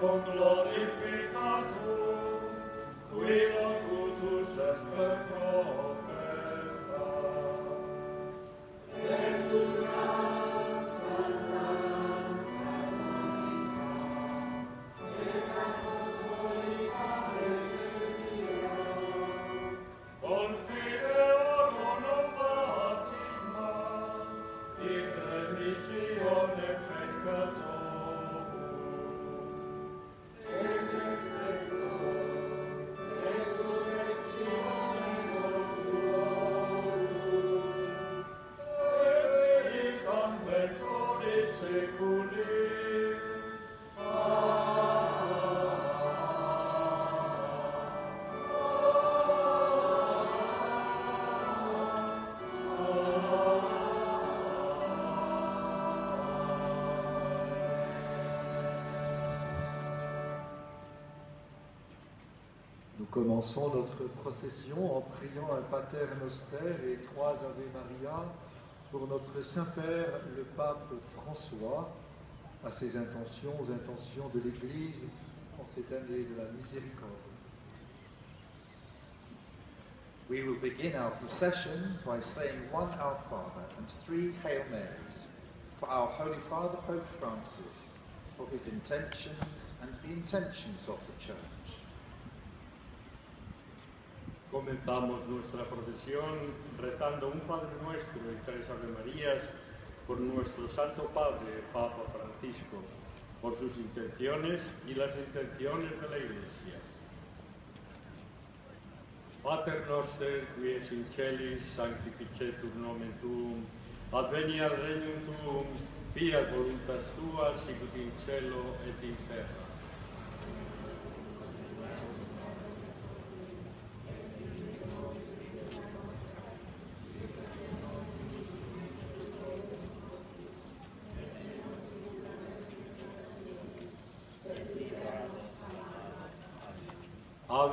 Oh. Commençons notre procession en priant un Pater Noster et trois Ave Maria pour notre Saint-Père, le pape François, à ses intentions, aux intentions de l'Église en cette année de la miséricorde. We will begin our procession by saying one Our Father and three Hail Marys for our Holy Father Pope Francis, for his intentions and the intentions of the Church. Comenzamos nuestra procesión rezando un Padre Nuestro y tres Ave Marías por nuestro Santo Padre, Papa Francisco, por sus intenciones y las intenciones de la Iglesia. Pater noster, qui es in celis, sanctificetur nomen tuum, adveniat regnum tuum, fiat voluntas tua, sicut in cielo et in terra.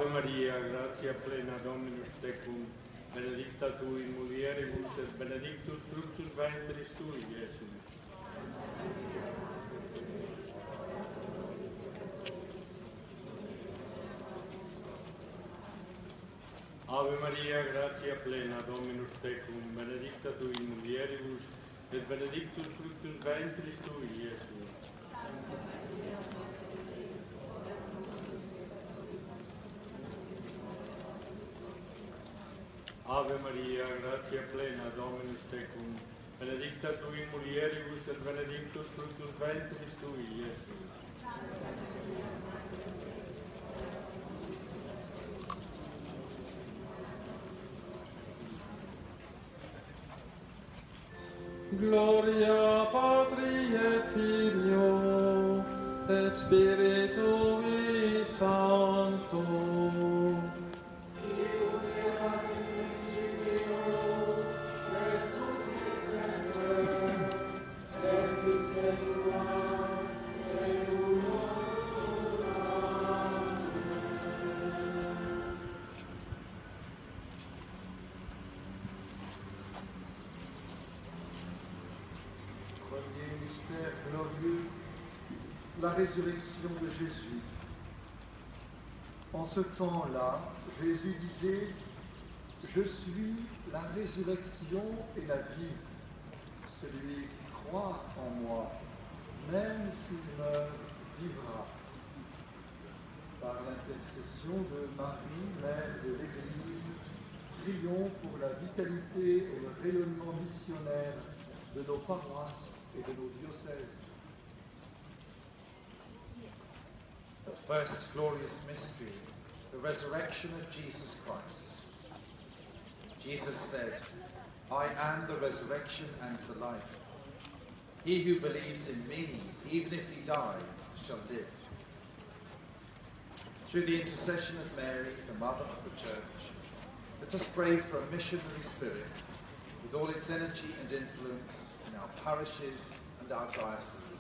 Ave Maria, gratia plena Dominus tecum, benedicta tu in mulieribus et benedictus fructus ventris tui, Iesus. Ave Maria, gratia plena Dominus tecum, benedicta tu in mulieribus et benedictus fructus ventris tui, Iesus. Ave Maria, gratia plena, Dominus tecum, benedicta tu in mulieribus et benedictus fructus ventris tui, Iesus. Gloria résurrection de Jésus. En ce temps-là, Jésus disait, Je suis la résurrection et la vie. Celui qui croit en moi, même s'il meurt, vivra. Par l'intercession de Marie, Mère de l'Église, prions pour la vitalité et le rayonnement missionnaire de nos paroisses et de nos diocèses. First glorious mystery, the resurrection of Jesus Christ. Jesus said, I am the resurrection and the life. He who believes in me, even if he die, shall live. Through the intercession of Mary, the Mother of the Church, let us pray for a missionary spirit with all its energy and influence in our parishes and our dioceses.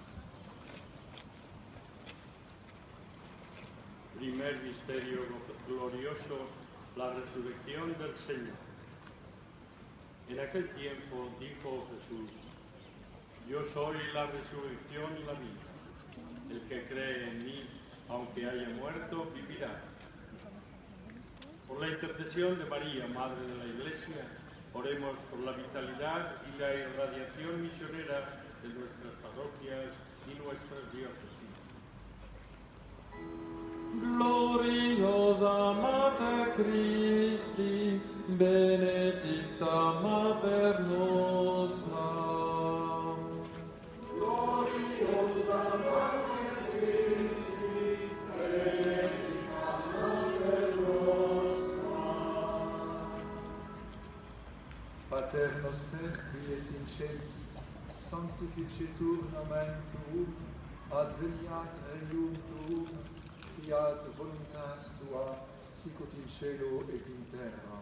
Primer misterio glorioso, la resurrección del Señor. En aquel tiempo dijo Jesús, Yo soy la resurrección y la vida. El que cree en mí, aunque haya muerto, vivirá. Por la intercesión de María, Madre de la Iglesia, oremos por la vitalidad y la irradiación misionera de nuestras parroquias y nuestras diócesis. gloriosa Mater Christi, benedicta Mater nostra. Gloriosa Mater Christi, benedicta Mater nostra. Pater noster, qui es in celis, sanctificetur nomen tuum, adveniat regnum tuum, fiat voluntas tua, sicut in cielo et in terra.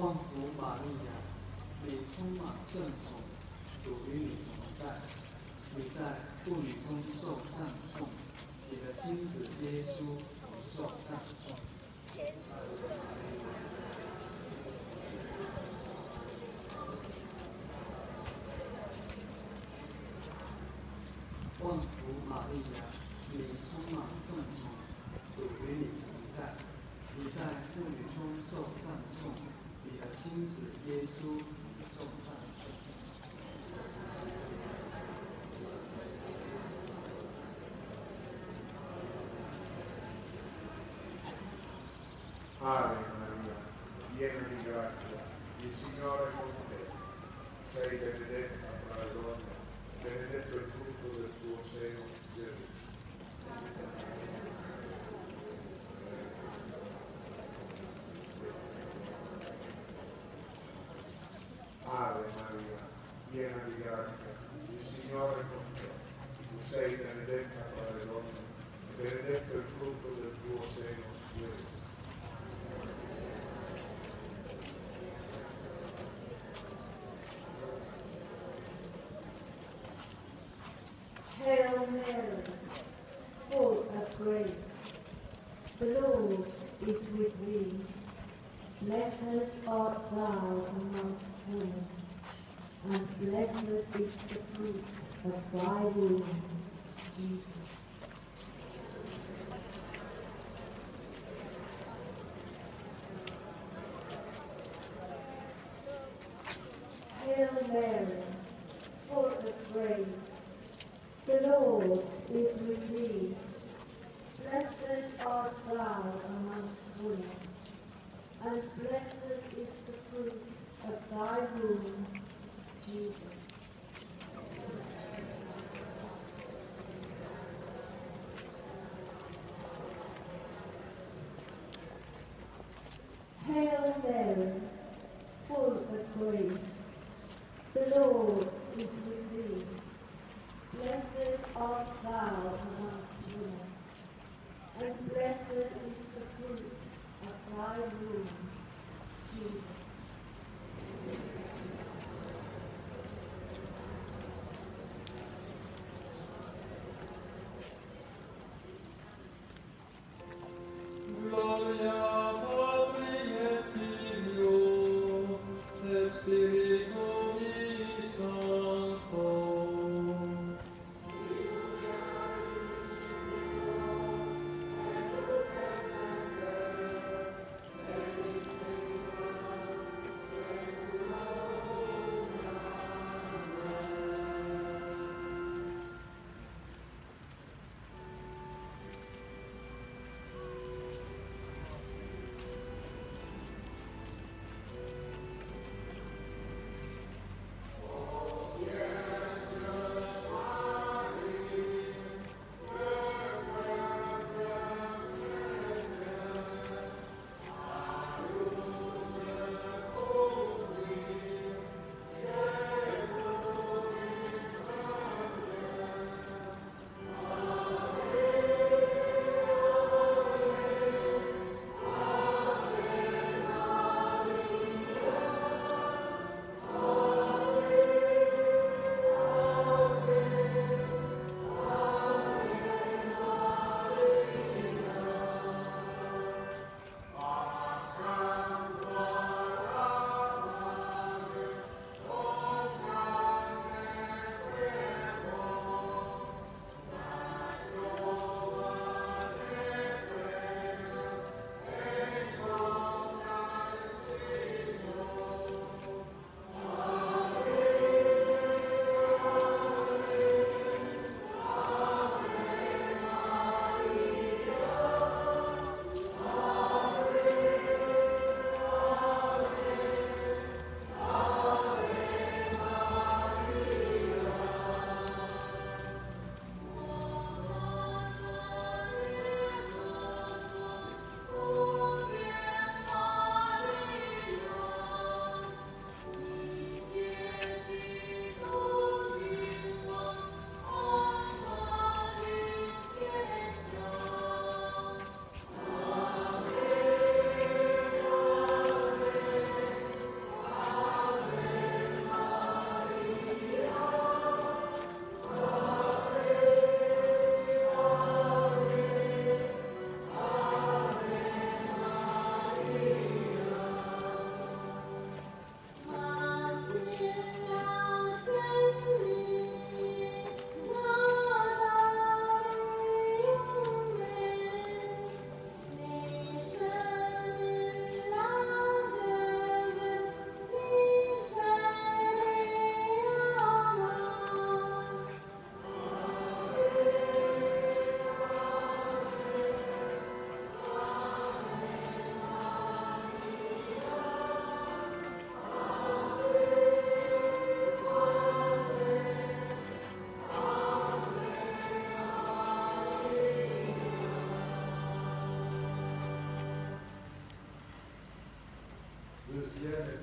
万福玛利亚，你充满圣宠，主与你同在，你在妇女中受赞颂，你的亲子耶稣同受赞颂。万福玛利亚，你充满圣宠，主与你同在，你在妇女中受赞颂。你的亲子耶稣受赞颂。Ave Maria, piena di grazia, il Signore è con te. Sei benedetta sei benedetta fra le donne, e benedetto il frutto del tuo seno, Gesù. Hail Mary, full of grace, the Lord is with thee. Blessed art thou amongst women, and blessed is the fruit of thy womb. Jesus.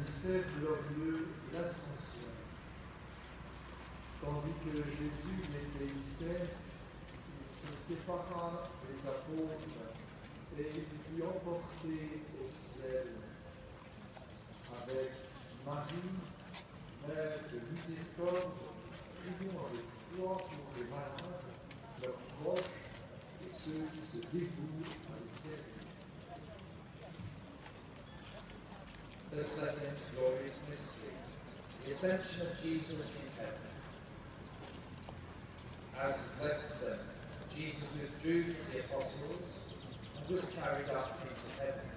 Mystère glorieux, l'ascension. Tandis que Jésus mystère, il se sépara des apôtres et il fut emporté au ciel avec Marie, Mère de miséricorde, prions avec foi pour les malades leurs proches et ceux qui se dévouent à les servir. The second glorious mystery, the ascension of Jesus in heaven. As he blessed them, Jesus withdrew from the apostles and was carried up into heaven.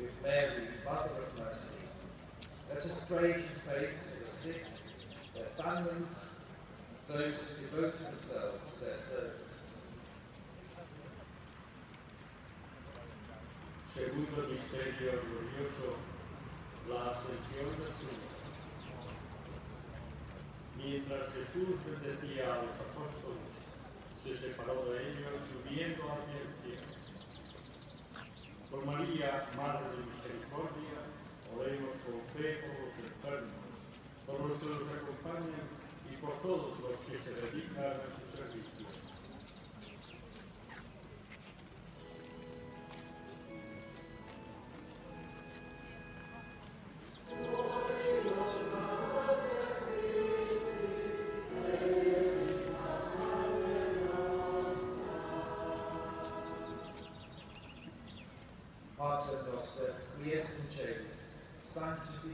With Mary, Mother of Mercy, let us pray in faith for the sick, their families, and those who devote themselves to their service. Misterio glorioso, la ascensión del Señor. Mientras Jesús bendecía a los apóstoles, se separó de ellos subiendo hacia el cielo. Por María, Madre de Misericordia, oremos con fe por los enfermos, por los que los acompañan y por todos los que se dedican a su servicio.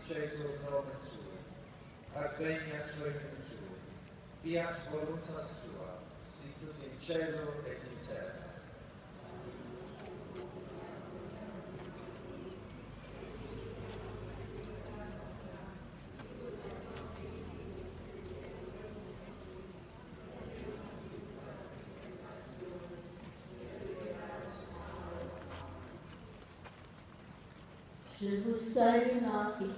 ceto nomen Tuum, adveniat regnum Tuum, fiat voluntas Tua, sicut in cielo et in terra. Je vous salue Marie,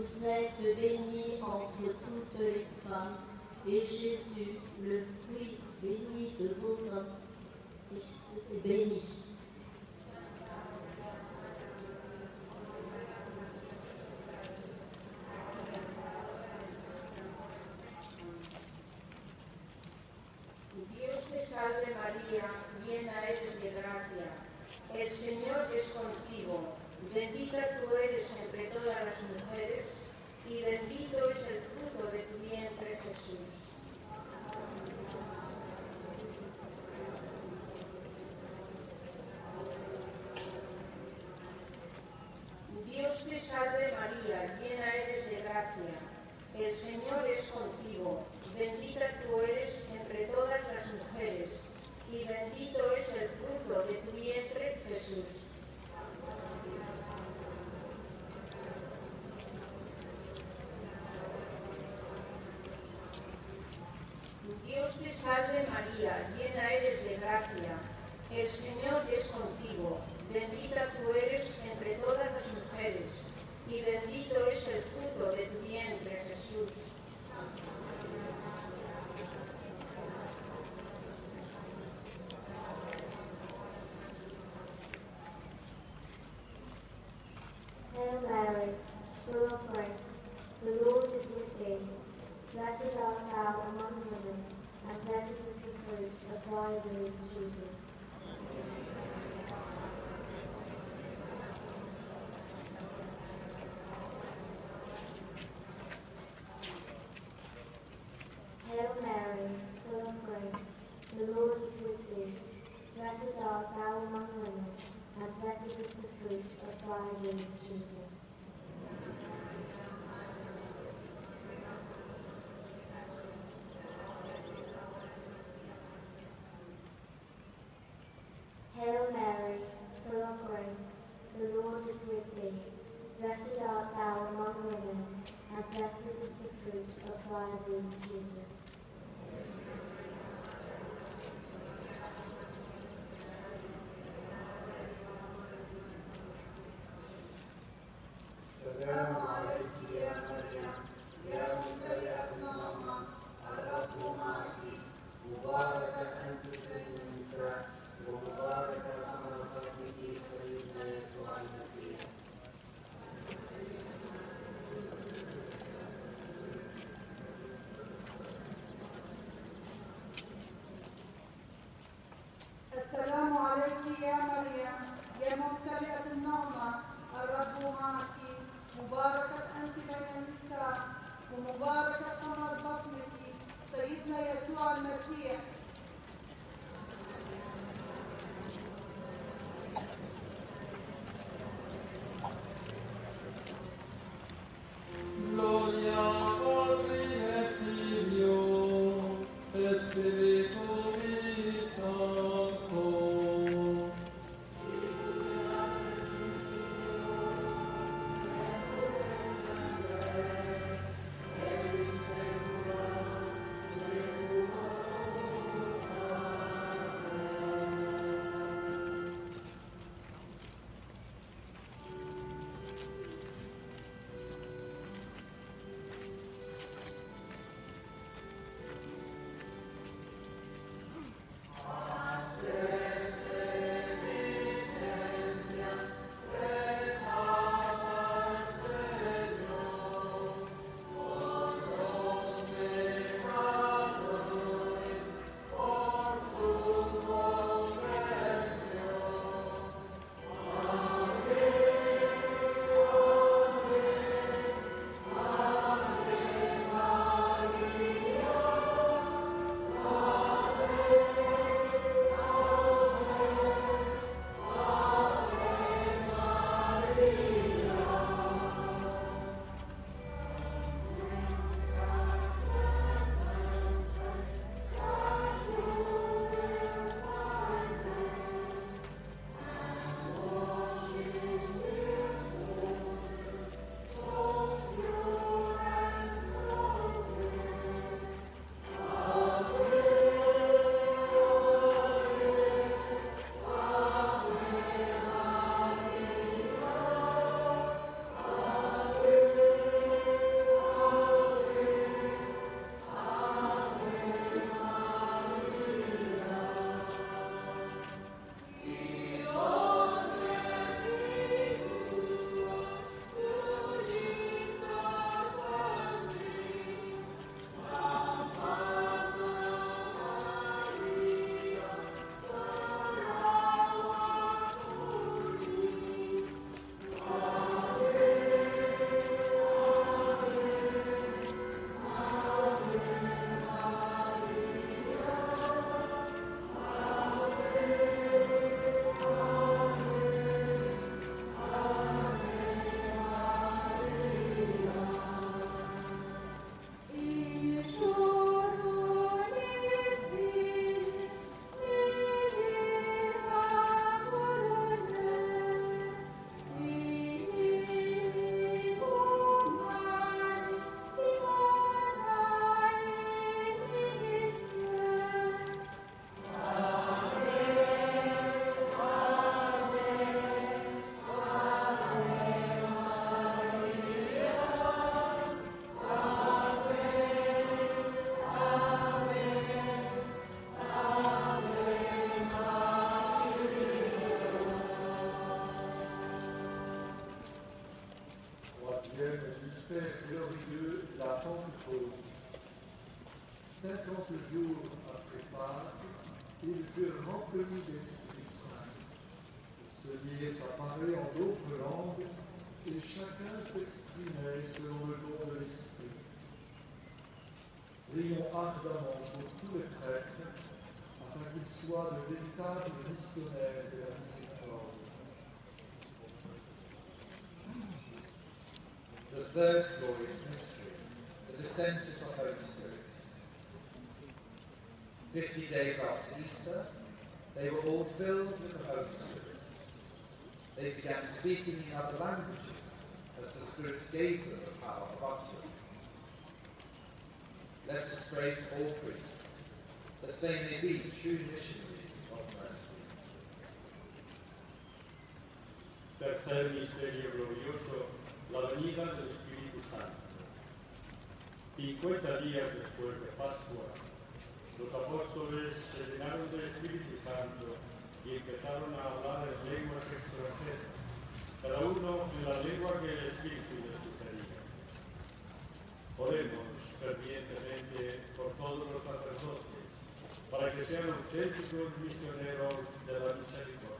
Vous êtes bénie entre toutes les femmes, et Jésus, Dios te salve María, llena eres de gracia. El Señor es contigo. Bendita Hail Mary, full of grace, the Lord is with thee. Blessed soient de véritables missionnaires de la miséricorde. The third glorious mystery, the descent of the Holy Spirit. Fifty days after Easter, they were all filled with the Holy Spirit. They began speaking in other languages as the Spirit gave them the power of utterance. Let us pray for all priests, that they may be true missionaries of mercy. Tercer misterio glorioso, la venida del Espíritu Santo. 50 días después de Pascua, los apóstoles se llenaron del Espíritu Santo y empezaron a hablar en lenguas extranjeras, cada uno en la lengua que el Espíritu les sugería. Oremos fervientemente por todos los sacerdotes, para que sean auténticos misioneros de la misericordia.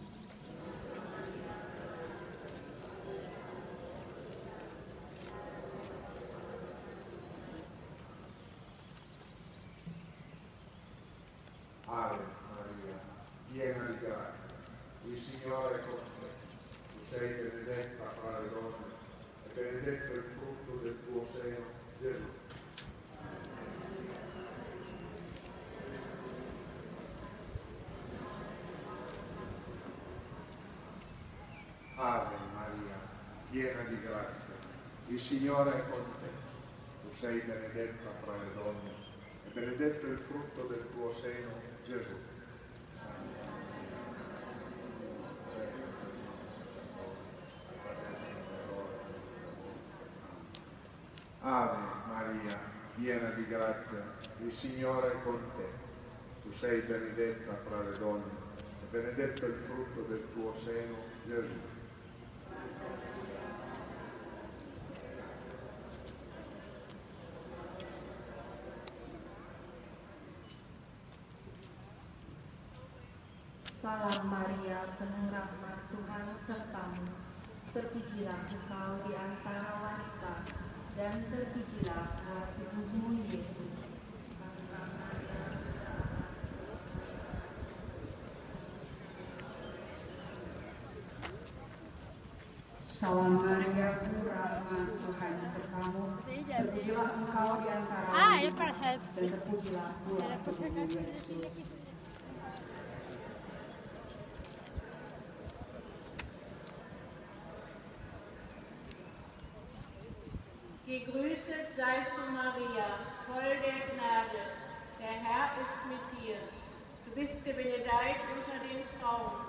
Piena di grazia, il Signore è con te. Tu sei benedetta fra le donne e benedetto il frutto del tuo seno, Gesù. Ave Maria, piena di grazia, il Signore è con te. Tu sei benedetta fra le donne e benedetto il frutto del tuo seno, Gesù. Salam Maria, penuh rahmat Tuhan sertamu. Terpujilah engkau di antara wanita, dan terpujilah buah tubuhmu Yesus. Santa Maria, Salam Maria, penuh rahmat Tuhan sertamu. Terpujilah engkau di antara wanita, dan terpujilah buah tubuhmu Yesus. Gegrüßet seist du, Maria, voll der Gnade. Der Herr ist mit dir. Du bist gebenedeit unter den Frauen,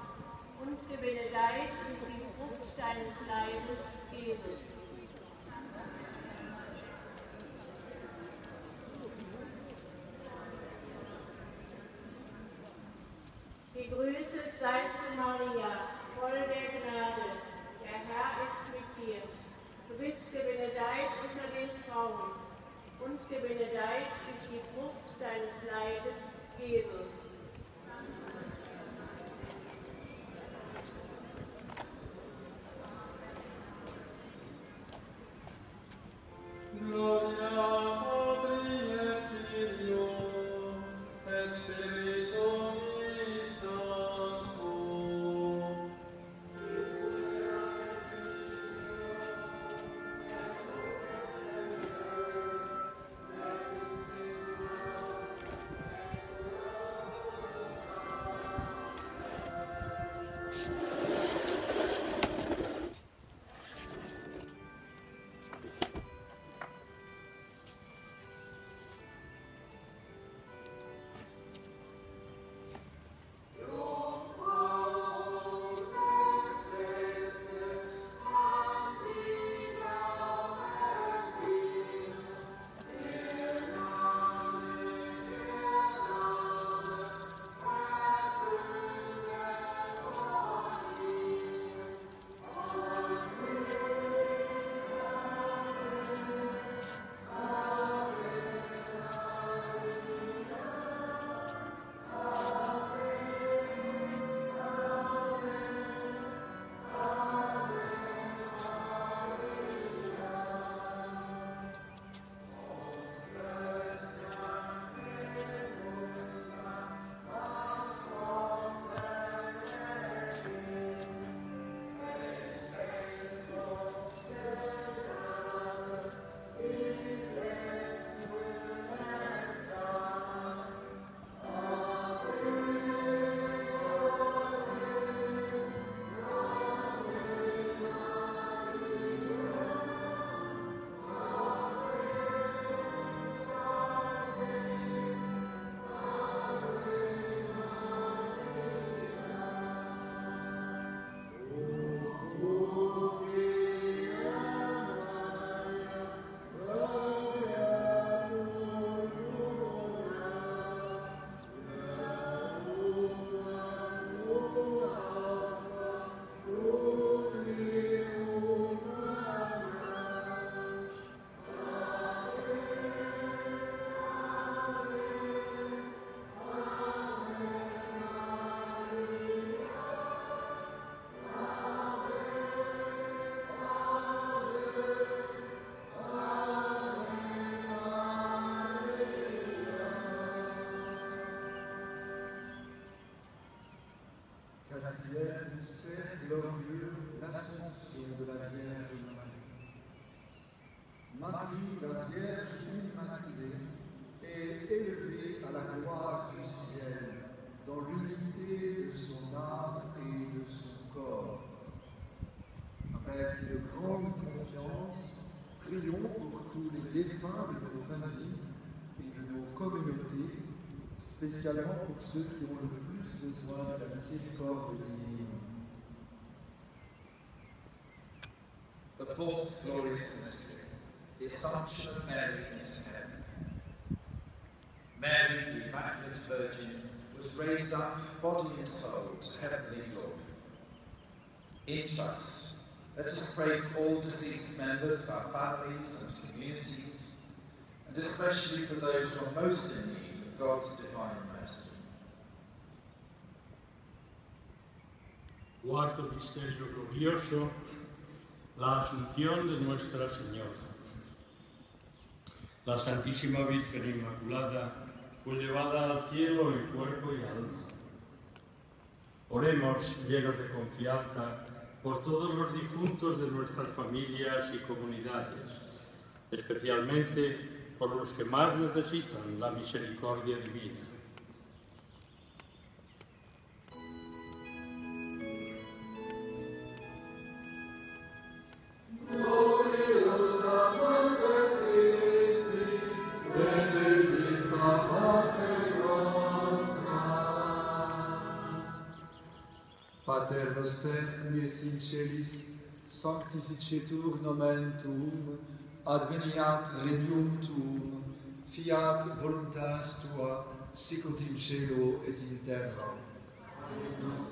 und gebenedeit ist die Frucht deines Leibes, Jesus. Gegrüßet seist du, Maria, voll der Gnade. Der Herr ist mit dir. Du bist gebenedeit unter den Frauen, und gebenedeit ist die Frucht deines Leibes, Jesus. Spécialement pour ceux qui ont le plus besoin de la miséricorde divine. The fourth glorious mystery, the Assumption of Mary into heaven. Mary, the Immaculate Virgin, was raised up, body and soul, to heavenly glory. In trust, let us pray for all deceased members of our families and communities, and especially for those who are most in need God's divine mercy. Cuarto misterio glorioso, la asunción de Nuestra Señora. La Santísima Virgen Inmaculada fue llevada al cielo en cuerpo y alma. Oremos llenos de confianza por todos los difuntos de nuestras familias y comunidades, especialmente por los que más necesitan la misericordia divina. Pater noster, qui es in celis, sanctificetur nomen tuum, adveniat regnum tuum, fiat voluntas tua, sicut in cielo et in terra. Amen.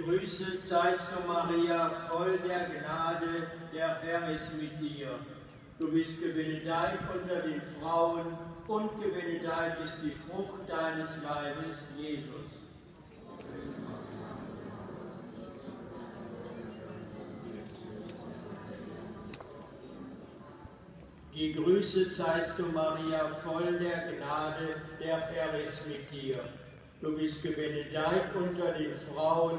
Gegrüßet seist du, Maria, voll der Gnade, der Herr ist mit dir. Du bist gebenedeit unter den Frauen und gebenedeit ist die Frucht deines Leibes, Jesus. Gegrüßet seist du, Maria, voll der Gnade, der Herr ist mit dir. Du bist gebenedeit unter den Frauen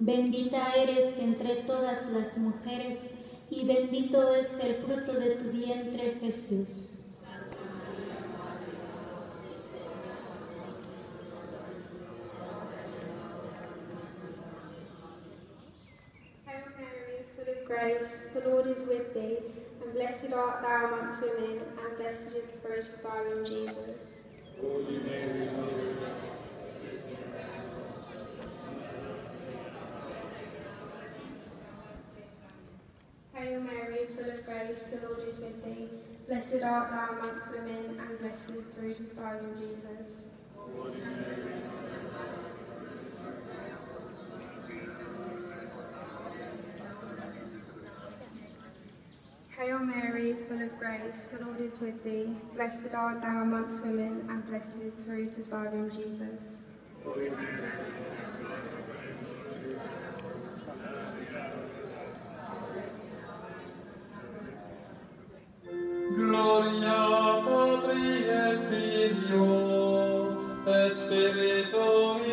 bendita eres entre todas las mujeres, y bendito es el fruto de tu vientre, Jesús. Hail Mary, full of grace, the Lord is with thee, and blessed art thou amongst women, and blessed is the fruit of thy womb, Jesus. Holy Mary, Mother of God, grace, the Lord is with thee. Blessed art thou amongst women, and blessed is the fruit of thy Jesus. Hail Mary, full of grace, the Lord is with thee. Blessed art thou amongst women, and blessed is the fruit of thy Jesus. Gloria Spiritum oh,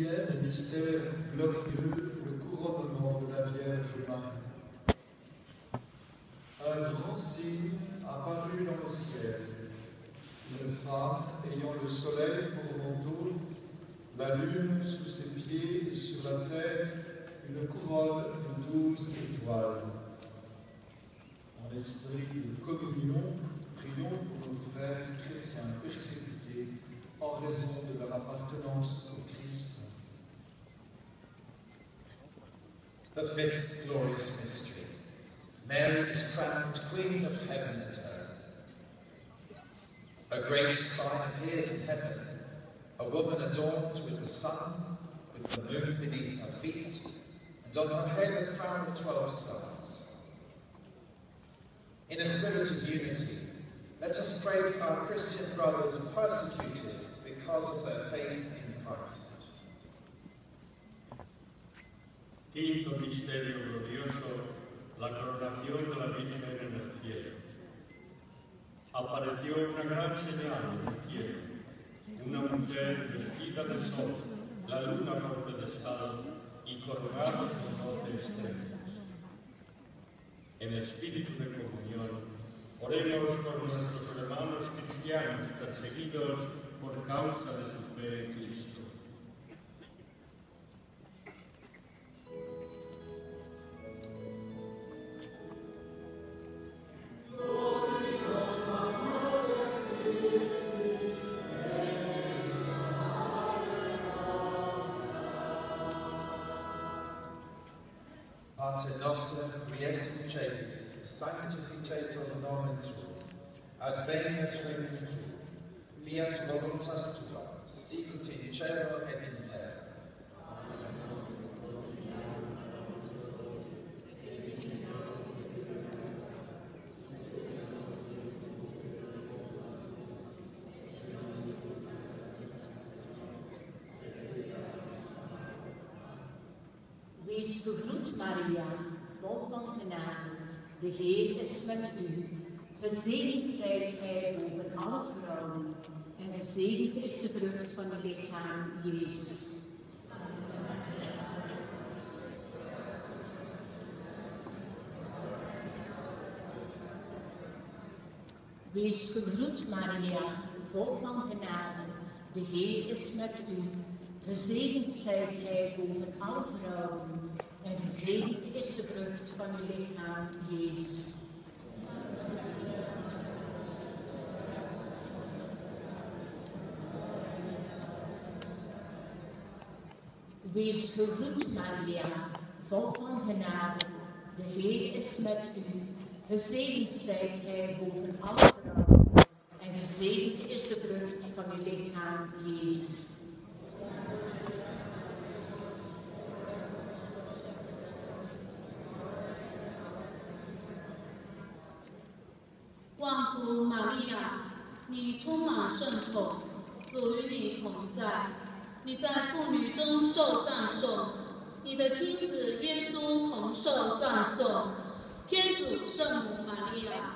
Septième mystère glorieux, le couronnement de la Vierge Marie. Un grand signe apparut dans le ciel. Une femme ayant le soleil 12 stars. In a spirit of unity, let us pray for our Christian brothers persecuted because of their faith in Christ. Quinto misterio glorioso, la coronación de la Virgen en el cielo. Apareció una gran señal en el cielo, una mujer vestida de sol, la luna por pedestal y coronada con doce estrellas. En espíritu de comunión, oremos por nuestros hermanos cristianos perseguidos por causa de su fe en Cristo. pace nostrum qui es in celis, sanctificetur nomen tuum, adveniat regnum tuum, fiat voluntas tua, sicut in cielo et in Wees gegroet, Maria, vol van genade. De Heer is met u. Gezegend zijt gij boven alle vrouwen. En gezegend is de vrucht van uw lichaam, Jezus. Wees gegroet, Maria, vol van genade. De Heer is met u. Gezegend zijt gij boven alle vrouwen. En gezegend is de vrucht van uw lichaam, Jezus. Wees gegroet, Maria, vol van genade. De Heer is met u. Gezegend zijt gij boven alle vrouwen. En gezegend is de vrucht van uw lichaam, Jezus. 你充满圣宠，主与你同在，你在妇女中受赞颂，你的亲子耶稣同受赞颂。天主圣母玛利亚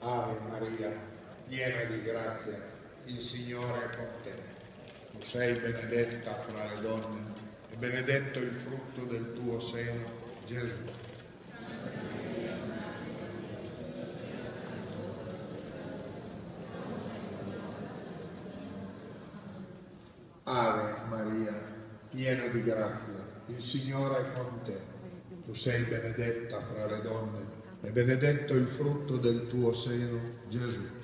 ，Ave Maria, piena di grazia, il Signore è con te. Tu sei benedetta fra le donne e benedetto il frutto del tuo seno, Gesù. Ave Maria, piena di grazia, il Signore è con te. Tu sei benedetta fra le donne e benedetto il frutto del tuo seno, Gesù.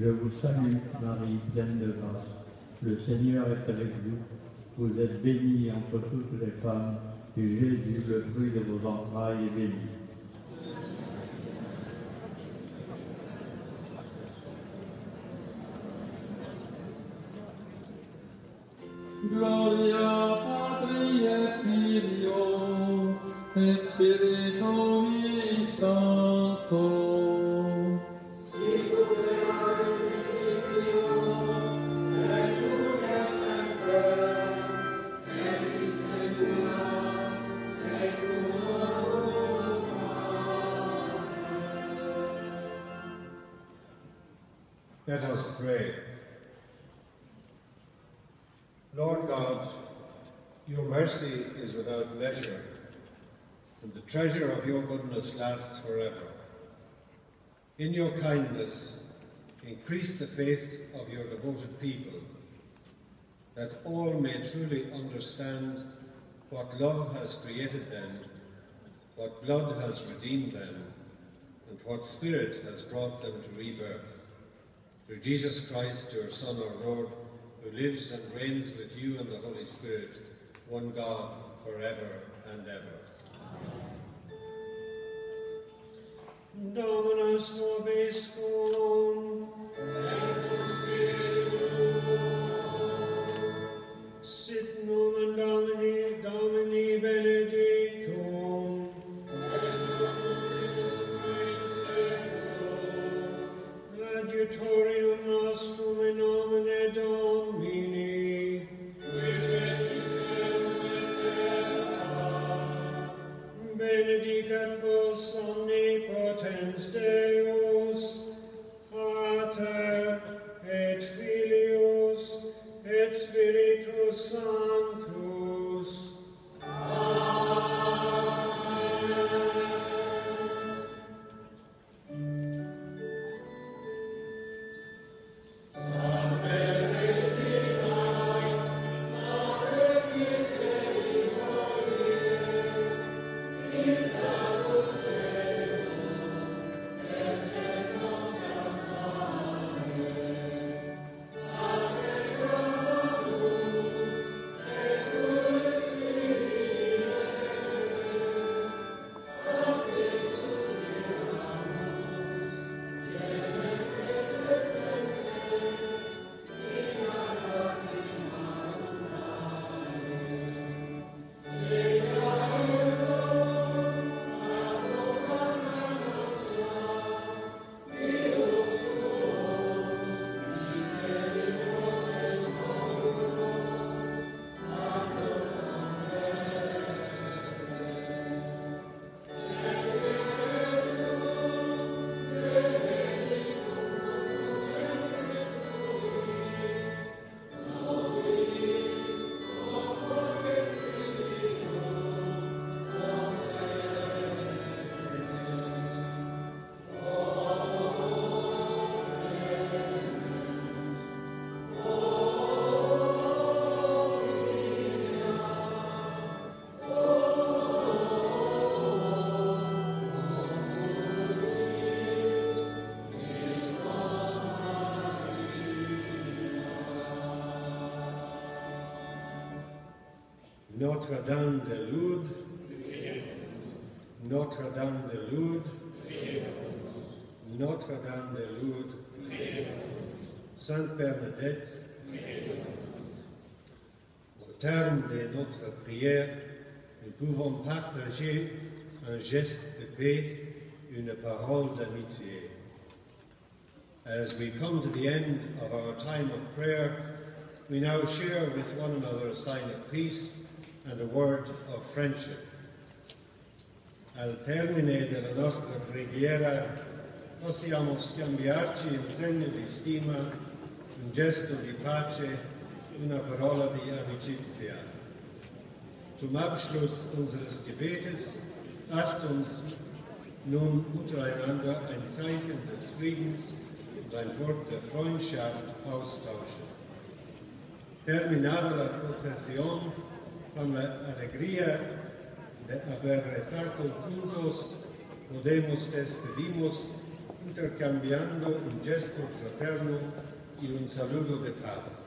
Je vous salue Marie, pleine de grâce. Le Seigneur est avec vous. Vous êtes bénie entre toutes les femmes, et Jésus, le fruit de vos entrailles, est béni. Gloria Patri et Filio In your kindness, increase the faith of your devoted people, that all may truly understand what love has created them, what blood has redeemed them, and what spirit has brought them to rebirth. Through Jesus Christ, your Son, our Lord, who lives and reigns with you and the Holy Spirit, one God, forever and ever. Dominus vobiscum. Amen. Notre-Dame de Lourdes, Notre-Dame de Lourdes, Notre-Dame de Lourdes, Sainte Bernadette, au terme de notre prière, nous pouvons partager un geste de paix, une parole d'amitié. As we come to the end of our time of prayer, we now share with one another a sign of peace and a word of friendship. Al termine della nostra preghiera possiamo scambiarci in segno di stima un gesto di pace, una parola di amicizia. Zum Abschluss unseres Gebetes lasst uns nun untereinander ein Zeichen des Friedens und ein Wort der Freundschaft austauschen. Terminada la procesión con la alegría de haber rezado juntos, podemos despedirnos intercambiando un gesto fraterno y un saludo de paz.